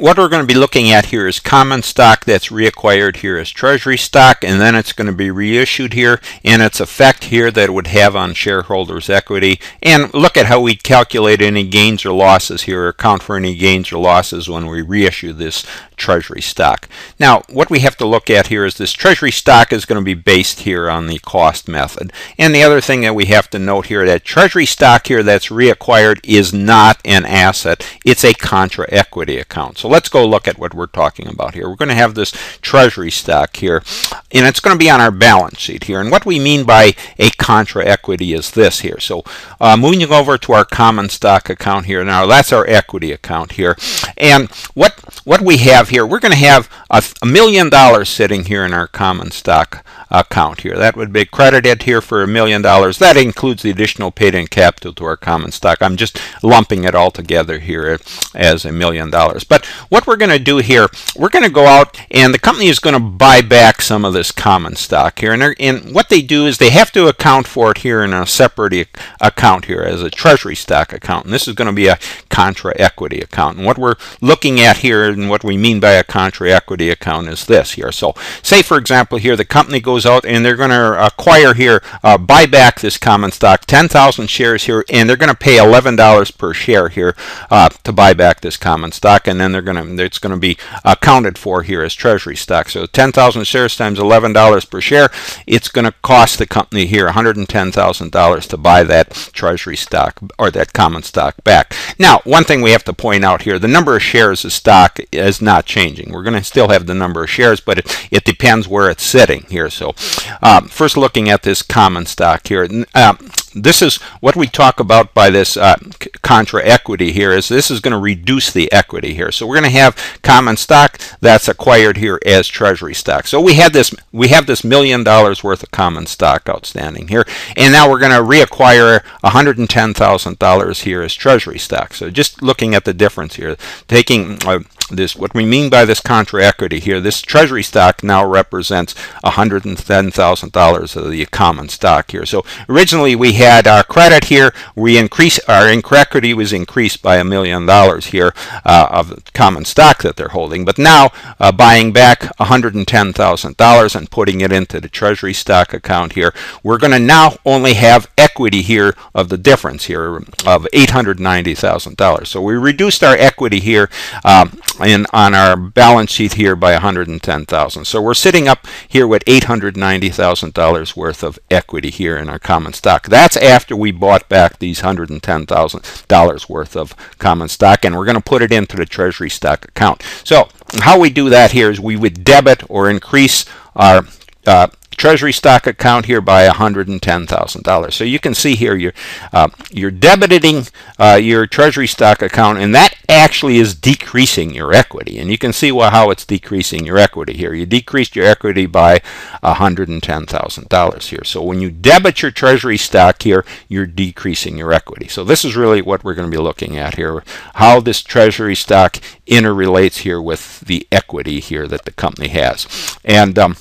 what we're going to be looking at here is common stock that's reacquired here as treasury stock and then it's going to be reissued here and its effect here that it would have on shareholders equity and look at how we calculate any gains or losses here or account for any gains or losses when we reissue this treasury stock. Now what we have to look at here is this treasury stock is going to be based here on the cost method and the other thing that we have to note here that treasury stock here that's reacquired is not an asset it's a contra equity account. So let's go look at what we're talking about here. We're going to have this treasury stock here, and it's going to be on our balance sheet here. And what we mean by a contra equity is this here. So uh, moving over to our common stock account here now, that's our equity account here. And what what we have here, we're going to have a, a million dollars sitting here in our common stock account here. That would be credited here for a million dollars. That includes the additional paid-in capital to our common stock. I'm just lumping it all together here as a million dollars. But what we're going to do here, we're going to go out and the company is going to buy back some of this common stock here. And, and what they do is they have to account for it here in a separate account here as a treasury stock account. And this is going to be a contra equity account. And what we're looking at here and what we mean by a contra equity account is this here. So say for example here the company goes out and they're going to acquire here, uh, buy back this common stock, 10,000 shares here, and they're going to pay $11 per share here uh, to buy back this common stock. And then they're going to, it's going to be accounted for here as treasury stock. So 10,000 shares times $11 per share, it's going to cost the company here $110,000 to buy that treasury stock or that common stock back. Now, one thing we have to point out here, the number of shares of stock is not changing. We're going to still have the number of shares, but it, it depends where it's sitting here. So um, first looking at this common stock here. Uh, this is what we talk about by this uh, contra equity here is this is going to reduce the equity here. So we're going to have common stock that's acquired here as treasury stock. So we had this we have this million dollars worth of common stock outstanding here and now we're going to reacquire $110,000 here as treasury stock. So just looking at the difference here taking uh, this what we mean by this contra equity here this treasury stock now represents $110,000 of the common stock here. So originally we had our credit here. We increase our equity was increased by a million dollars here uh, of common stock that they're holding. But now uh, buying back $110,000 and putting it into the treasury stock account here we're going to now only have equity here of the difference here of $890,000 so we reduced our equity here um, in on our balance sheet here by 110,000. So we're sitting up here with $890,000 worth of equity here in our common stock. That's after we bought back these $110,000 worth of common stock and we're going to put it into the treasury stock account. So how we do that here is we would debit or increase our uh, treasury stock account here by $110,000. So you can see here you're, uh, you're debiting uh, your treasury stock account and that actually is decreasing your equity. And you can see well, how it's decreasing your equity here. You decreased your equity by $110,000 here. So when you debit your treasury stock here, you're decreasing your equity. So this is really what we're going to be looking at here, how this treasury stock interrelates here with the equity here that the company has. And um,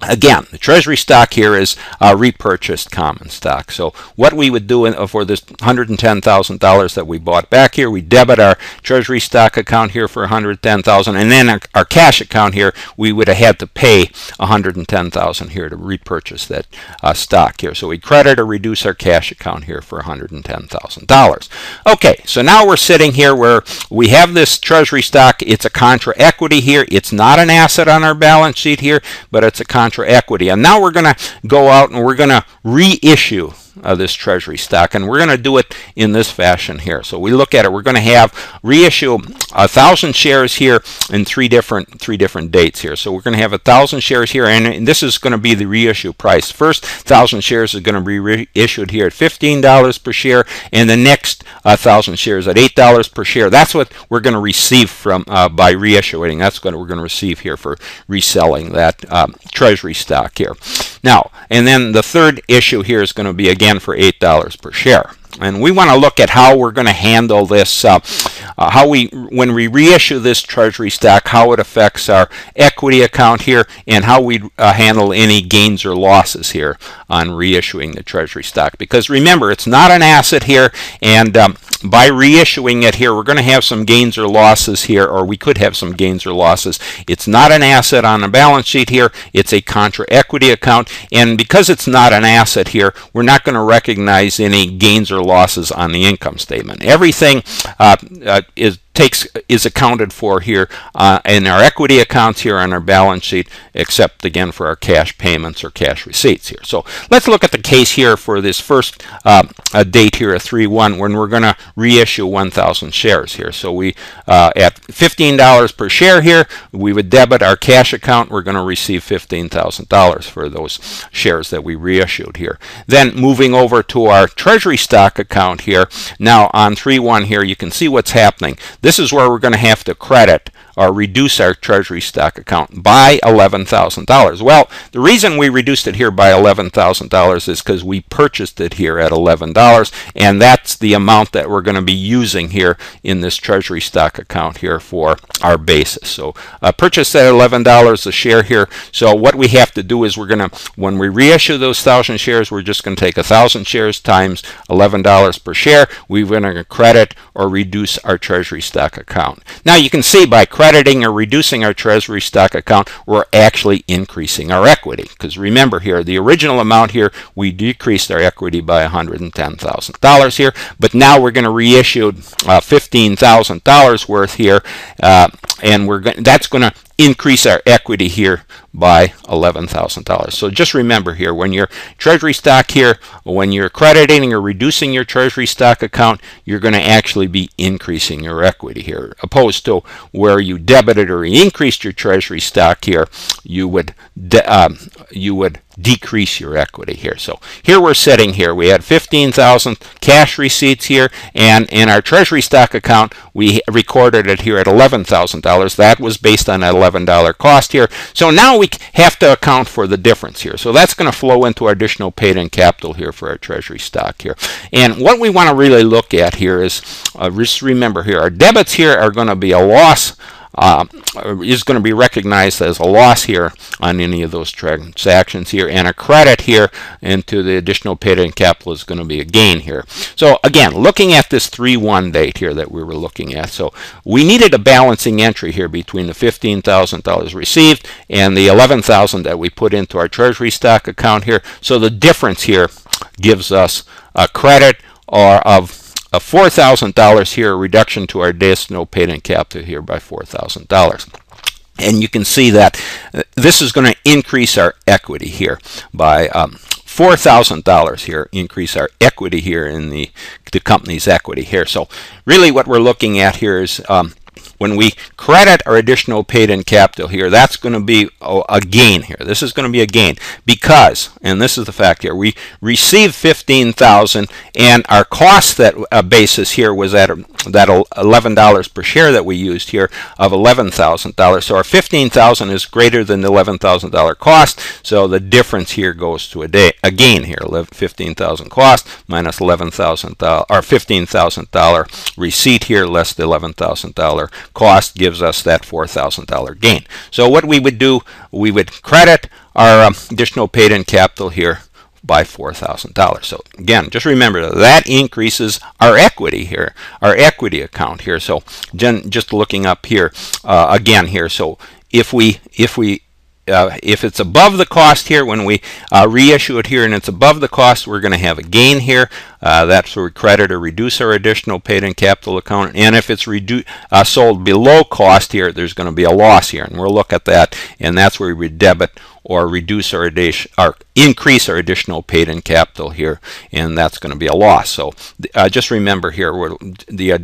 Again, the treasury stock here is uh, repurchased common stock. So what we would do in, uh, for this $110,000 that we bought back here, we debit our treasury stock account here for $110,000 and then our, our, cash account here, we would have had to pay $110,000 here to repurchase that uh, stock here. So we credit or reduce our cash account here for $110,000. Okay, so now we're sitting here where we have this treasury stock. It's a contra equity here. It's not an asset on our balance sheet here, but it's a contra equity. And now we're going to go out and we're going to reissue uh, this treasury stock and we're going to do it in this fashion here. So we look at it we're going to have reissue a thousand shares here in three different three different dates here. So we're going to have a thousand shares here and this is going to be the reissue price. First thousand shares is going to be reissued here at $15 per share and the next uh, thousand shares at $8 per share. That's what we're going to receive from uh, by reissuing. That's what we're going to receive here for reselling that um, treasury stock here. Now and then the third issue here is going to be again again for $8 per share. And we want to look at how we're going to handle this, uh, uh, how we, when we reissue this treasury stock, how it affects our equity account here, and how we uh, handle any gains or losses here on reissuing the treasury stock. Because remember, it's not an asset here, and um, by reissuing it here, we're going to have some gains or losses here, or we could have some gains or losses. It's not an asset on the balance sheet here. It's a contra equity account. And because it's not an asset here, we're not going to recognize any gains or losses on the income statement. Everything uh, uh, is takes is accounted for here uh, in our equity accounts here on our balance sheet, except again for our cash payments or cash receipts here. So let's look at the case here for this first uh, date here, a 3-1, when we're going to reissue 1,000 shares here. So we uh, at $15 per share here, we would debit our cash account. We're going to receive $15,000 for those shares that we reissued here. Then moving over to our treasury stock account here. Now on 3-1 here, you can see what's happening. This is where we're going to have to credit or reduce our treasury stock account by $11,000. Well, the reason we reduced it here by $11,000 is because we purchased it here at $11, and that's the amount that we're going to be using here in this treasury stock account here for our basis. So uh, purchased at $11 a share here. So what we have to do is we're going to, when we reissue those 1,000 shares, we're just going to take 1,000 shares times $11 per share. We're going to credit or reduce our treasury stock account. Now you can see by credit crediting or reducing our treasury stock account, we're actually increasing our equity. Because remember here, the original amount here, we decreased our equity by $110,000 here, but now we're going to reissue uh, $15,000 worth here, uh, and we're that's going to increase our equity here by $11,000. So just remember here, when your treasury stock here, when you're crediting or reducing your treasury stock account, you're going to actually be increasing your equity here, opposed to where you debited or increased your treasury stock here, you would um, you would decrease your equity here. So here we're sitting here. We had 15,000 cash receipts here, and in our treasury stock account, we recorded it here at $11,000. That was based on that $11 cost here. So now we have to account for the difference here. So that's going to flow into our additional paid-in capital here for our treasury stock here. And what we want to really look at here is, uh, just remember here, our debits here are going to be a loss uh, is going to be recognized as a loss here on any of those transactions here and a credit here into the additional paid-in capital is going to be a gain here. So again, looking at this 3-1 date here that we were looking at. So we needed a balancing entry here between the $15,000 received and the 11,000 that we put into our treasury stock account here. So the difference here gives us a credit or of a $4,000 here, a reduction to our days no paid-in capital here by $4,000. And you can see that uh, this is going to increase our equity here by um, $4,000 here, increase our equity here in the, the company's equity here. So really what we're looking at here is um, when we credit our additional paid-in capital here, that's going to be a gain here. This is going to be a gain because, and this is the fact here, we received 15,000 and our cost that uh, basis here was at that $11 per share that we used here of $11,000. So our 15,000 is greater than the $11,000 cost. So the difference here goes to a, day, a gain here, 15,000 cost minus $11,000 or $15,000 receipt here less the $11,000 cost gives us that $4,000 gain. So what we would do, we would credit our um, additional paid-in capital here by $4,000. So again, just remember that increases our equity here, our equity account here. So just looking up here uh, again here. So if we if we uh, if it's above the cost here, when we uh, reissue it here and it's above the cost, we're going to have a gain here. Uh, that's where we credit or reduce our additional paid-in capital account. And if it's uh, sold below cost here, there's going to be a loss here. And we'll look at that. And that's where we debit or reduce our, or increase our additional paid-in capital here, and that's going to be a loss. So uh, just remember here, the uh,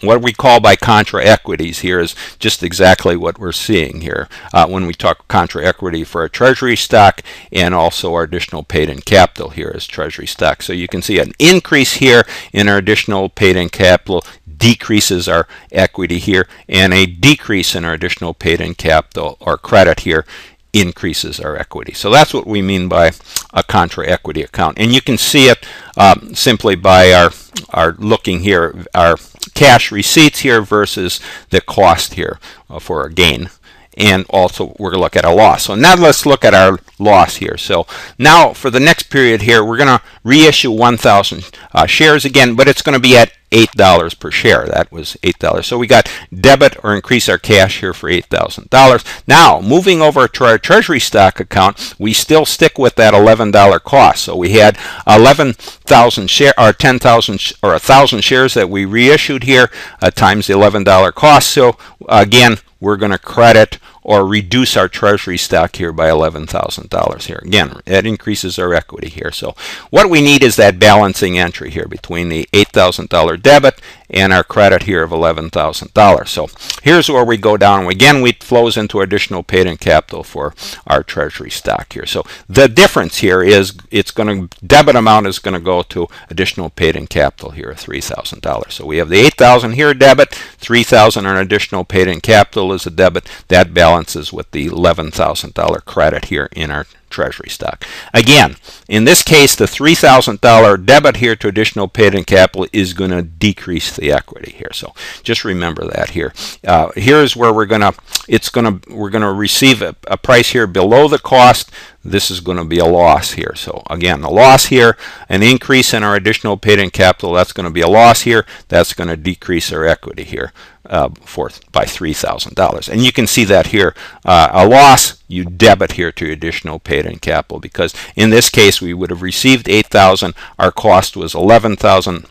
what we call by contra equities here is just exactly what we're seeing here uh, when we talk contra equity for a treasury stock and also our additional paid-in capital here is treasury stock. So you can see an increase here in our additional paid-in capital decreases our equity here and a decrease in our additional paid-in capital or credit here increases our equity. So that's what we mean by a contra equity account. And you can see it um, simply by our, our looking here, our cash receipts here versus the cost here uh, for a gain. and also we're going to look at a loss. So now let's look at our loss here. So now for the next period here, we're going to reissue 1,000 uh, shares again, but it's going to be at $8 per share. That was $8. So we got debit or increase our cash here for $8,000. Now, moving over to our treasury stock account, we still stick with that $11 cost. So we had 11,000 share or 10,000 or 1,000 shares that we reissued here uh, times the $11 cost. So again, we're going to credit or reduce our treasury stock here by $11,000 here. Again, that increases our equity here. So what we need is that balancing entry here between the $8,000 debit and our credit here of $11,000. So here's where we go down. Again, we flows into additional paid-in capital for our treasury stock here. So the difference here is it's going to debit amount is going to go to additional paid-in capital here of $3,000. So we have the 8,000 here debit, 3,000 on additional paid-in capital is a debit. That balances with the $11,000 credit here in our treasury stock. Again, in this case, the $3,000 debit here to additional paid-in capital is going to decrease the equity here. So just remember that here. Uh, here's where we're going to, it's going to, we're going to receive a, a price here below the cost this is going to be a loss here. So again, a loss here, an increase in our additional paid-in capital, that's going to be a loss here. That's going to decrease our equity here uh, for by $3,000. And you can see that here, uh, a loss, you debit here to additional paid-in capital because in this case we would have received 8,000, our cost was 11,000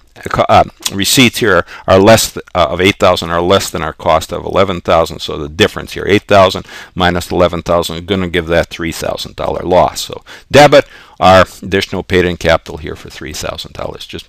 uh, receipts here are less uh, of 8,000 are less than our cost of 11,000. So the difference here, 8,000 minus 11,000, is going to give that $3,000 loss. So debit our additional paid-in capital here for $3,000. Just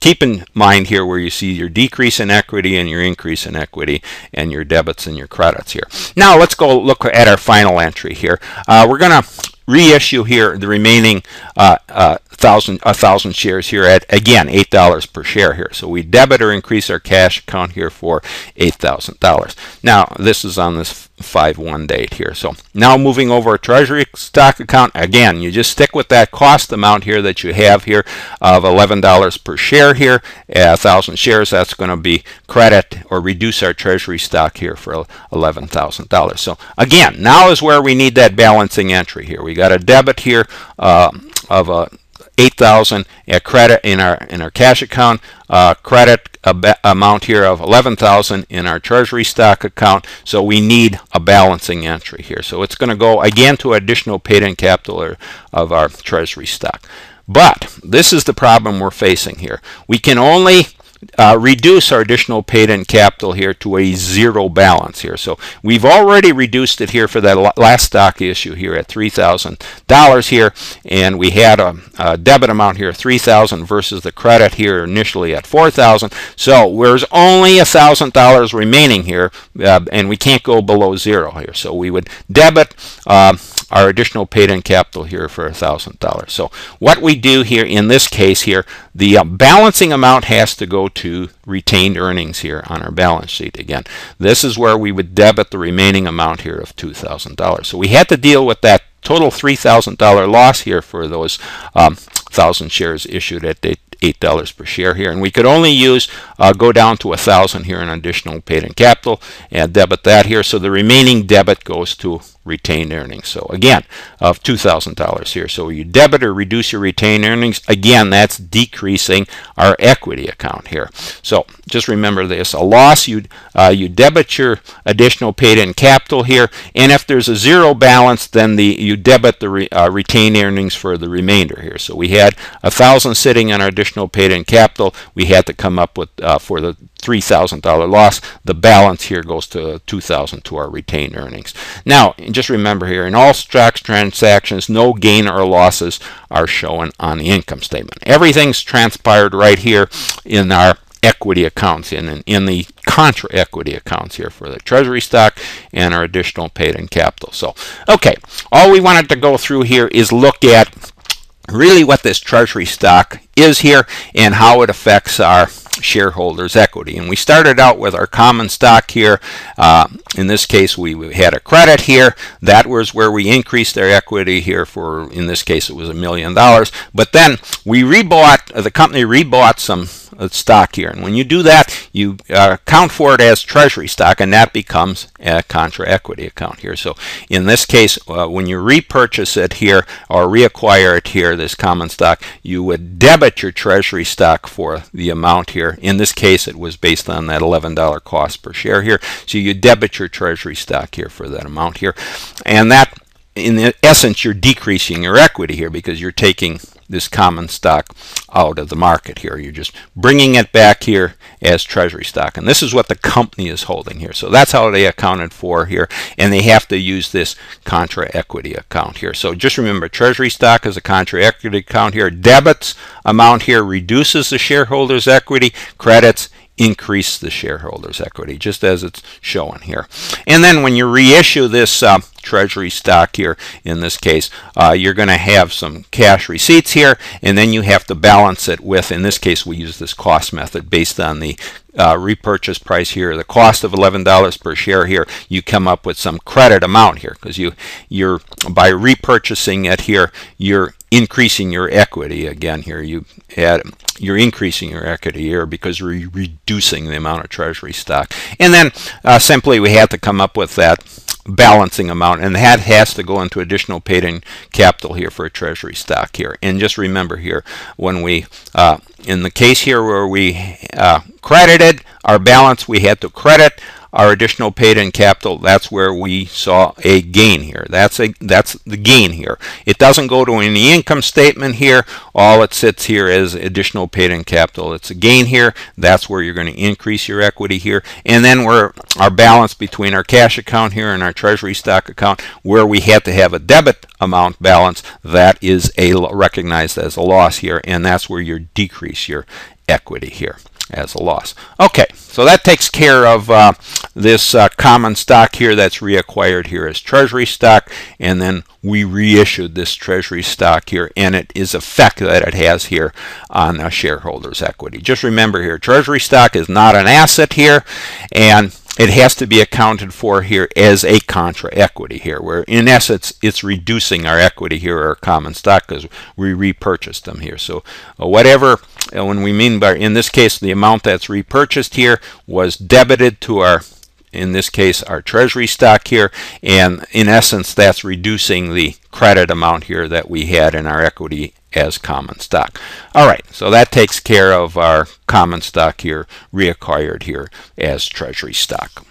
keep in mind here where you see your decrease in equity and your increase in equity and your debits and your credits here. Now let's go look at our final entry here. Uh, we're going to reissue here the remaining uh, uh, thousand a thousand shares here at again eight dollars per share here. So we debit or increase our cash account here for eight thousand dollars. Now this is on this 5-1 date here. So now moving over a treasury stock account, again, you just stick with that cost amount here that you have here of $11 per share here. A 1,000 shares, that's going to be credit or reduce our treasury stock here for $11,000. So again, now is where we need that balancing entry here. We got a debit here uh, of a 8,000 a credit in our in our cash account, uh, credit amount here of 11,000 in our treasury stock account. So we need a balancing entry here. So it's going to go again to additional paid-in capital of our treasury stock. But this is the problem we're facing here. We can only uh, reduce our additional paid-in capital here to a zero balance here. So we've already reduced it here for that last stock issue here at $3,000 here, and we had a, a, debit amount here 3,000 versus the credit here initially at 4,000. So there's only $1,000 remaining here, uh, and we can't go below zero here. So we would debit uh, our additional paid-in capital here for $1,000. So what we do here in this case here, the uh, balancing amount has to go to retained earnings here on our balance sheet again. This is where we would debit the remaining amount here of $2,000. So we had to deal with that total $3,000 loss here for those um, 1,000 shares issued at date $8 per share here. And we could only use, uh, go down to a 1000 here in additional paid in capital and debit that here. So the remaining debit goes to retained earnings. So again, of $2,000 here. So you debit or reduce your retained earnings. Again, that's decreasing our equity account here. So just remember this. A loss, you, uh, you debit your additional paid-in capital here. And if there's a zero balance, then the you debit the re, uh, retained earnings for the remainder here. So we had a 1000 sitting on our additional paid-in capital. We had to come up with, uh, for the $3,000 loss, the balance here goes to 2000 to our retained earnings. Now, just remember here, in all stock transactions, no gain or losses are shown on the income statement. Everything's transpired right here in our equity accounts in, in, in the contra equity accounts here for the treasury stock and our additional paid in capital. So, okay, all we wanted to go through here is look at really what this treasury stock is here and how it affects our shareholders equity. And we started out with our common stock here. Uh, in this case we had a credit here. That was where we increased their equity here for in this case it was a million dollars. But then we rebought the company rebought some stock here. And when you do that, you uh, account for it as treasury stock, and that becomes a contra equity account here. So in this case, uh, when you repurchase it here or reacquire it here, this common stock, you would debit your treasury stock for the amount here. In this case, it was based on that $11 cost per share here. So you debit your treasury stock here for that amount here. And that in essence, you're decreasing your equity here because you're taking this common stock out of the market here. You're just bringing it back here as treasury stock. And this is what the company is holding here. So that's how they accounted for here. And they have to use this contra equity account here. So just remember, treasury stock is a contra equity account here. Debits amount here reduces the shareholders' equity. Credits increase the shareholders' equity, just as it's showing here. And then when you reissue this uh, treasury stock here, in this case, uh, you're going to have some cash receipts here, and then you have to balance it with, in this case, we use this cost method based on the uh, repurchase price here, the cost of $11 per share here, you come up with some credit amount here because you you're by repurchasing it here, you're increasing your equity again here. You add you're increasing your equity here because we're reducing the amount of treasury stock. And then uh, simply we have to come up with that balancing amount and that has to go into additional paid in capital here for a treasury stock here and just remember here when we uh, in the case here where we uh, credited our balance we had to credit our additional paid in capital, that's where we saw a gain here. That's a that's the gain here. It doesn't go to any income statement here. All it sits here is additional paid in capital. It's a gain here. That's where you're going to increase your equity here. And then we're our balance between our cash account here and our treasury stock account where we had to have a debit amount balance that is a recognized as a loss here and that's where you decrease your equity here as a loss. Okay, so that takes care of uh, this uh, common stock here that's reacquired here as treasury stock, and then we reissued this treasury stock here, and it is effect that it has here on a shareholders' equity. Just remember here, treasury stock is not an asset here, and it has to be accounted for here as a contra equity here, where in essence it's reducing our equity here, our common stock, because we repurchased them here. So uh, whatever, uh, when we mean by, in this case, the amount that's repurchased here was debited to our in this case our treasury stock here and in essence that's reducing the credit amount here that we had in our equity as common stock. All right, so that takes care of our common stock here reacquired here as treasury stock.